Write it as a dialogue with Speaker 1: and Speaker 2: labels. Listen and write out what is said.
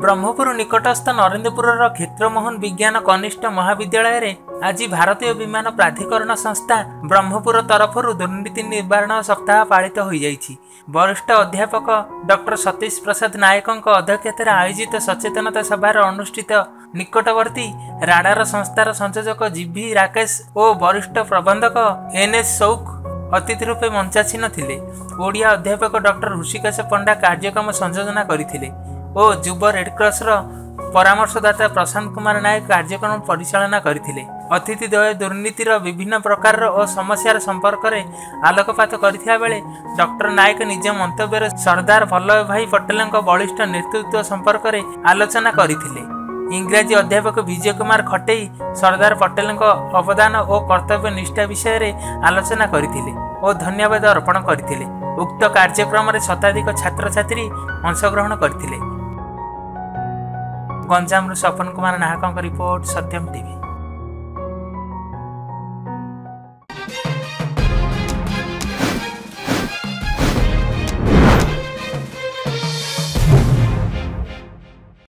Speaker 1: ବ୍ରହ୍ମପୁର ନିକଟସ୍ଥ ନରେନ୍ଦ୍ରପୁରର କ୍ଷେତ୍ରମୋହନ ବିଜ୍ଞାନ କନିଷ୍ଠ ମହାବିଦ୍ୟାଳୟରେ ଆଜି ଭାରତୀୟ ବିମାନ ପ୍ରାଧିକରଣ ସଂସ୍ଥା ବ୍ରହ୍ମପୁର ତରଫରୁ ଦୁର୍ନୀତି ନିବାରଣ ସପ୍ତାହ ପାଳିତ ହୋଇଯାଇଛି ବରିଷ୍ଠ ଅଧ୍ୟାପକ ଡକ୍ଟର ସତୀଶ ପ୍ରସାଦ ନାୟକଙ୍କ ଅଧ୍ୟକ୍ଷତାରେ ଆୟୋଜିତ ସଚେତନତା ସଭାର ଅନୁଷ୍ଠିତ ନିକଟବର୍ତ୍ତୀ ରାଡାର ସଂସ୍ଥାର ସଂଯୋଜକ ଜିଭି ରାକେଶ ଓ ବରିଷ୍ଠ ପ୍ରବନ୍ଧକ ଏନ୍ଏସ୍ ସୌକ ଅତିଥି ରୂପେ ମଞ୍ଚାସୀନ ଥିଲେ। ଓଡ଼ିଆ ଅଧ୍ୟାପକ ଡକ୍ଟର ଋଷିକେଶ ପଣ୍ଡା କାର୍ଯ୍ୟକ୍ରମ ସଂଯୋଜନା କରିଥିଲେ। ଓ ଯୁବ ରେଡ୍କ୍ରସର ପରାମର୍ଶଦାତା ପ୍ରଶାନ୍ତ କୁମାର ନାୟକ କାର୍ଯ୍ୟକ୍ରମ ପରିଚାଳନା କରିଥିଲେ। ଅତିଥି ଦ୍ୱୟ ଦୁର୍ନୀତିର ବିଭିନ୍ନ ପ୍ରକାରର ଓ ସମସ୍ୟାର ସମ୍ପର୍କରେ ଆଲୋକପାତ କରିଥିବା ବେଳେ ଡକ୍ଟର ନାୟକ ନିଜ ମନ୍ତବ୍ୟରେ ସର୍ଦ୍ଦାର ବଲ୍ଲଭ ଭାଇ ପଟେଲଙ୍କ ବଳିଷ୍ଠ ନେତୃତ୍ୱ ସମ୍ପର୍କରେ ଆଲୋଚନା କରିଥିଲେ। ଇଂରାଜୀ ଅଧ୍ୟାପକ ବିଜୟ କୁମାର ଖଟେଇ ସର୍ଦ୍ଦାର ପଟେଲଙ୍କ ଅବଦାନ ଓ କର୍ତ୍ତବ୍ୟ ନିଷ୍ଠା ବିଷୟରେ ଆଲୋଚନା କରିଥିଲେ ଓ ଧନ୍ୟବାଦ ଅର୍ପଣ କରିଥିଲେ। ଉକ୍ତ କାର୍ଯ୍ୟକ୍ରମରେ ଶତାଧିକ ଛାତ୍ରଛାତ୍ରୀ ଅଂଶଗ୍ରହଣ କରିଥିଲେ। ଗଞ୍ଜାମରୁ ସପନ କୁମାର ନାହକଙ୍କ ରିପୋର୍ଟ ସତ୍ୟମ ଟିଭି